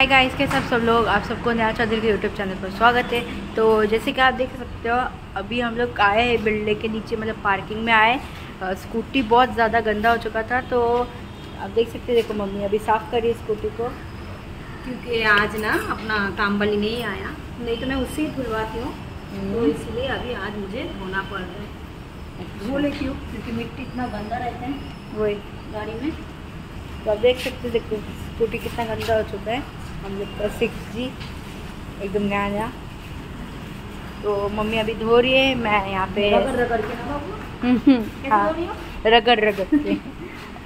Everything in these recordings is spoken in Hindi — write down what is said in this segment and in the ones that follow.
हाय गाइस के सब सब लोग? आप सबको नया चौधरी के यूट्यूब चैनल पर स्वागत है। तो जैसे कि आप देख सकते हो अभी हम लोग आए हैं बिल्डिंग के नीचे मतलब पार्किंग में आए स्कूटी बहुत ज़्यादा गंदा हो चुका था तो आप देख सकते हैं देखो मम्मी अभी साफ़ करी स्कूटी को। क्योंकि आज ना अपना काम वाली नहीं आया नहीं तो मैं उससे ही धुलवाती हूँ। तो इसलिए अभी आज मुझे धोना पड़ रहा है। धो लेती हूँ क्योंकि मिट्टी इतना गंदा रहता है वही। गाड़ी में। तो आप देख सकते देखो स्कूटी कितना गंदा हो चुका है। हम लोग का सिक्स जी एकदम नया नया। तो मम्मी अभी धो रही है मैं यहाँ पे हम्म, हम्म, हाँ। रगड़ रगड़ के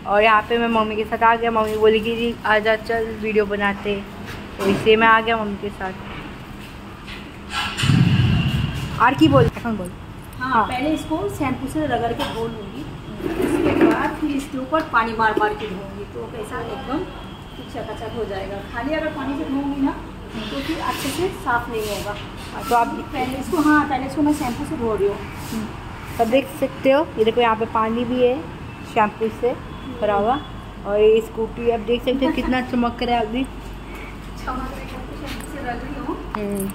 और यहाँ पे मैं मम्मी के साथ आ गया मम्मी बोली कि जी आजा चल वीडियो बनाते। तो इसलिए मैं आ गया मम्मी के साथ। आर की बोल हाँ, बोल। हाँ, हाँ। पहले इसको शैम्पू से रगड़ के धो लूँगी इसके ऊपर पानी मार मार के धोऊँगी। तो कैसा एकदम चकाचक हो जाएगा। खाली अगर पानी से धोऊँगी ना तो फिर अच्छे से साफ़ नहीं होगा। तो आप पहले इसको हाँ पहले इसको मैं शैम्पू से धो रही हूँ। सब देख सकते हो ये देखो यहाँ पे पानी भी है शैम्पू से भरा हुआ। और ये स्कूटी आप देख सकते हो कितना चमक रहा है अभी। चमक रही है, तो से रख रही हूँ। हम्म,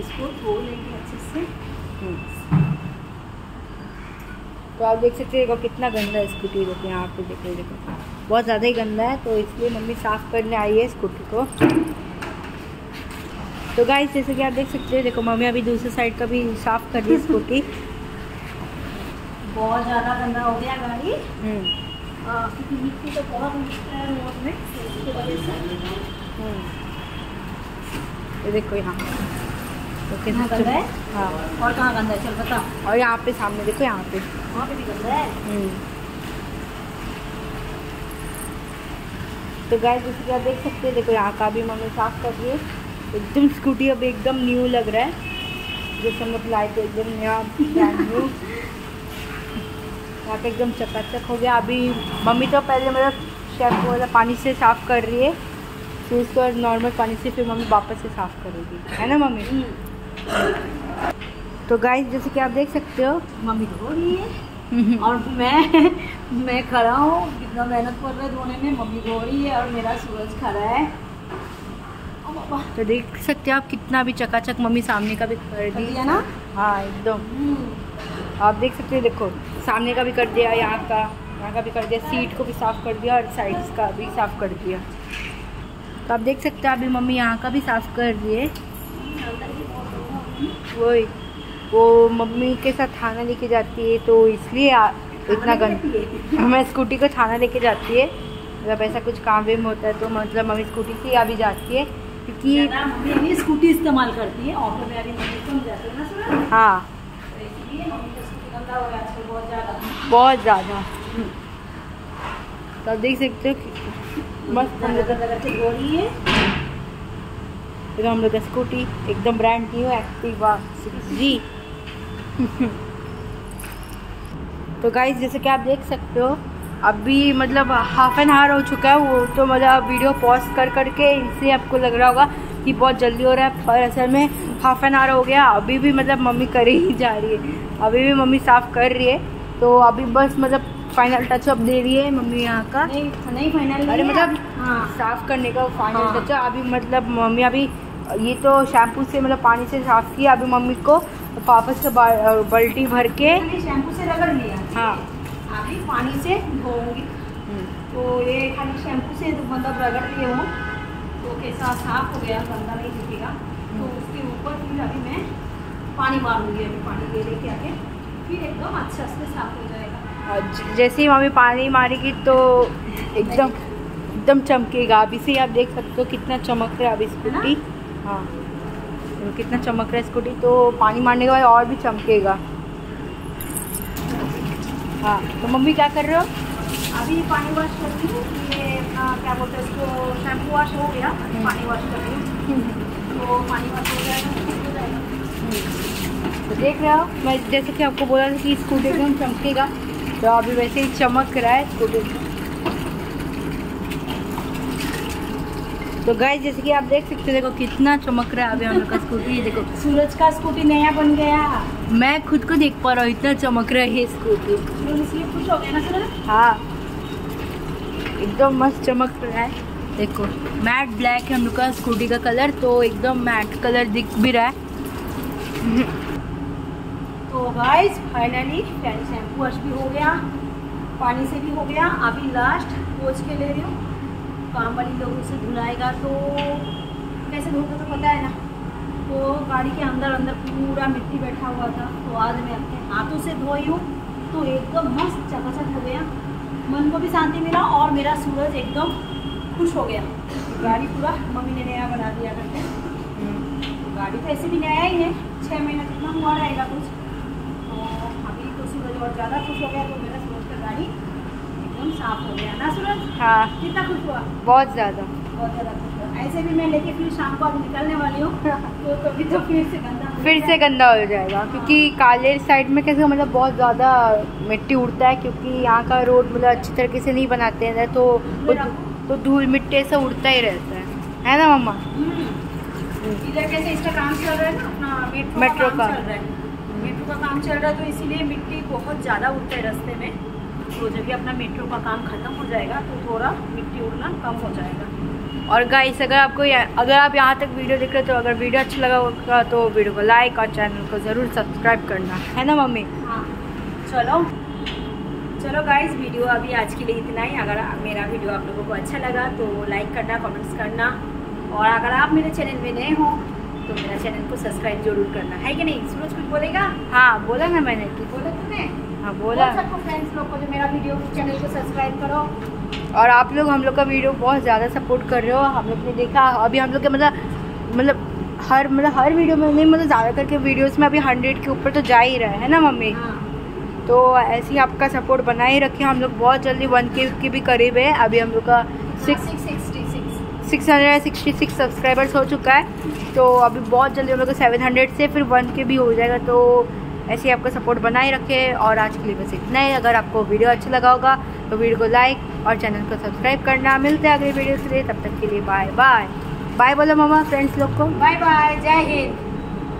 इसको धो लेंगे अच्छे से। तो आप देख सकते हो कितना गंदा है स्कूटी देखो यहाँ पे देखो देखो। बहुत ज़्यादा ही गंदा है तो इसलिए मम्मी साफ़ करने आई है स्कूटी को। तो गाइस जैसे कि आप देख सकते हो देखो मम्मी अभी दूसरे साइड का भी साफ़ कर रही है स्कूटी। बहुत ज़्यादा गंदा हो गया गाड़ी। हम्म, क्योंकि मिट्टी तो बहुत मिलता है रोड में तो इसकी वजह से। हम्म। ये देखो यहाँ। तो कितना गंदा है? हाँ। और कहाँ गंदा है? चल बता। और यहाँ पे सामने देखो यहाँ पे। वहाँ पे भी गंदा है? हम्म। तो गाय जैसे कि आप देख सकते हैं देखो यहाँ का भी मम्मी साफ़ कर रही है। एकदम स्कूटी अब एकदम न्यू लग रहा है। जैसे लोग लाए थे एकदम नया न्यू यहाँ पे एकदम चकाचक हो गया। अभी मम्मी तो पहले मतलब शैम्पू वाला पानी से साफ़ कर रही है। फिर उसके नॉर्मल पानी से फिर मम्मी वापस से साफ़ करेगी। है ना मम्मी? तो गाइस जैसे कि आप देख सकते हो मम्मी धो रही है। और मैं मैं खड़ा हूँ। कितना मेहनत कर रहे धोने में। मम्मी धो रही है और मेरा सूरज खड़ा है। तो देख सकते हो आप कितना भी चकाचक मम्मी सामने का भी कर दी। दिया ना? हाँ एकदम। हम्म, आप देख सकते हो देखो सामने का भी कर दिया यहाँ का यहाँ का भी कर दिया सीट को भी साफ़ कर दिया और साइड्स का भी साफ़ कर दिया। तो आप देख सकते हो अभी मम्मी यहाँ का भी साफ़ कर रही है। वही वो मम्मी के साथ थाना लेके जाती है तो इसलिए इतना गंद मैं स्कूटी को थाना लेके जाती है। मतलब ऐसा कुछ काम वेम होता है तो मतलब मम्मी स्कूटी से अभी जाती है क्योंकि मम्मी स्कूटी इस्तेमाल करती है? ऑटो में है तो हो आजकल बहुत ज़्यादा। तो आप देख सकते हो मस्त रही है। देखो हम लोग का स्कूटी एकदम ब्रांड न्यू एक्टिवा जी। तो गाइस जैसे कि आप देख सकते हो अभी मतलब हाफ़ एन आवर हो चुका है वो तो मतलब वीडियो पॉज कर करके इसलिए आपको लग रहा होगा कि बहुत जल्दी हो रहा है पर असल में हाफ़ एन आवर हो गया अभी भी मतलब मम्मी कर ही जा रही है। अभी भी मम्मी साफ़ कर रही है तो अभी बस मतलब फाइनल टच टचअप दे रही है मम्मी यहाँ का। नहीं नहीं फाइनल अरे मतलब हाँ। साफ़ करने का फाइनल हाँ। टच। अभी मतलब मम्मी अभी ये तो शैम्पू से मतलब पानी से साफ़ किया अभी मम्मी को वापस से बल्टी भर के। शैम्पू से रगड़ लिया। हाँ। अभी पानी से धोऊँगी। तो ये खाली शैम्पू से मतलब रगड़ लिए हूँ तो कैसा साफ़ हो गया गंदा नहीं दिखेगा। तो उसके ऊपर फिर अभी मैं पानी मारूँगी अभी पानी ले लेके आके। फिर एकदम अच्छा से साफ़ हो जाएगा। और जैसे ही मम्मी पानी मारेगी तो एकदम एकदम चमकेगा। अभी से आप देख सकते हो कितना चमक रहा है अभी स्कूटी। हाँ। कितना चमक रहा है स्कूटी तो पानी मारने के बाद और भी चमकेगा। हाँ तो मम्मी क्या कर रहे हो? अभी पानी वॉश कर रही हूँ ये क्या बोलते हैं उसको शैम्पू वॉश हो गया पानी वॉश कर रही हूँ। तो पानी वॉश हो गया तो हो जाएगा। तो देख रहे हो मैं जैसे कि आपको बोला था कि स्कूटी एकदम चमकेगा तो अभी वैसे ही चमक रहा है स्कूटी तो गाइस जैसे कि आप देख सकते हो देखो कितना चमक रहा है अभी हम लोग का स्कूटी ये देखो सूरज का स्कूटी नया बन गया। मैं खुद को देख पा रहा हूँ इतना चमक रहा है स्कूटी इसलिए खुश हो गया ना सूरज? हाँ। एकदम मस्त चमक रहा है। देखो मैट ब्लैक है हम लोग का स्कूटी का कलर तो एकदम मैट कलर दिख भी रहा है। तो गाइस फाइनली शैम्पू वॉश भी हो गया पानी से भी हो गया। अभी लास्ट पोच के ले रही हूँ। काम वाली लोगों से धुलाएगा तो कैसे धोते तो पता है ना? तो गाड़ी के अंदर अंदर पूरा मिट्टी बैठा हुआ था तो आज मैं अपने हाथों से धोई हूँ तो एकदम मस्त चकाचक हो गया। मन को भी शांति मिला और मेरा सूरज एकदम खुश हो गया। गाड़ी पूरा मम्मी ने नया बना दिया करके तो गाड़ी तो ऐसे भी नया ही है छः महीना कितना हुआ रहेगा कुछ। तो अभी तो सूरज और ज़्यादा खुश हो गया तो मेरा सूरज का गाड़ी एकदम साफ़ हो गया ना सूरज? हाँ। कितना खुश हुआ? बहुत ज़्यादा। बहुत ज़्यादा ऐसे भी मैं लेके फिर शाम को अब निकलने वाली हूँ तो कभी तो फिर से गंदा हो फिर से। गंदा हो जाएगा क्योंकि कालेर साइड में कैसे मतलब बहुत ज़्यादा मिट्टी उड़ता है क्योंकि यहाँ का रोड मतलब अच्छी तरीके से नहीं बनाते हैं तो तो धूल मिट्टी से उड़ता ही रहता है। है ना मम्मा? हम्म। इधर कैसे इसका काम चल रहा है ना अपना मेट्रो, का है। मेट्रो का काम चल रहा है तो इसीलिए मिट्टी बहुत ज़्यादा उड़ता है रास्ते में। तो जब भी अपना मेट्रो का काम खत्म हो जाएगा तो थोड़ा मिट्टी उड़ना कम हो जाएगा। और गाइस अगर आपको अगर आप यहाँ तक वीडियो देख रहे हो तो अगर वीडियो अच्छा लगा होगा तो वीडियो को लाइक और चैनल को ज़रूर सब्सक्राइब करना है ना मम्मी? हाँ। चलो। चलो गाइस वीडियो अभी आज के लिए इतना ही। अगर मेरा वीडियो आप लोगों को अच्छा लगा तो लाइक करना कमेंट्स करना। और अगर आप मेरे चैनल में नए हो तो मेरा चैनल को सब्सक्राइब ज़रूर करना। है कि नहीं? सूरज कुछ बोलेगा? हाँ बोला ना मैंने। कि बोला तूने? हाँ बोला। सबको फ्रेंड्स लोग को जो मेरा वीडियो चैनल को सब्सक्राइब करो। और आप लोग हम लोग का वीडियो बहुत ज़्यादा सपोर्ट कर रहे हो। हम लोग ने देखा अभी हम लोग के मतलब मतलब हर मतलब हर वीडियो में नहीं मतलब ज़्यादा करके वीडियोस में अभी हंड्रेड के ऊपर तो जा ही रहा है ना मम्मी? हाँ। तो ऐसे ही आपका सपोर्ट बना ही रखे हम लोग बहुत जल्दी वन के की भी करीब है। अभी हम लोग का six hundred sixty six subscribers हो चुका है। तो अभी बहुत जल्दी हम लोग का सेवन हंड्रेड से फिर वन के भी हो जाएगा। तो ऐसे ही आपका सपोर्ट बनाए रखे और आज के लिए बस इतना ही। अगर आपको वीडियो अच्छा लगा होगा तो वीडियो को लाइक और चैनल को सब्सक्राइब करना। मिलते हैं अगले वीडियो के लिए। तब तक के लिए बाय बाय बाय बोलो मामा फ्रेंड्स लोग को। बाय बाय जय हिंद।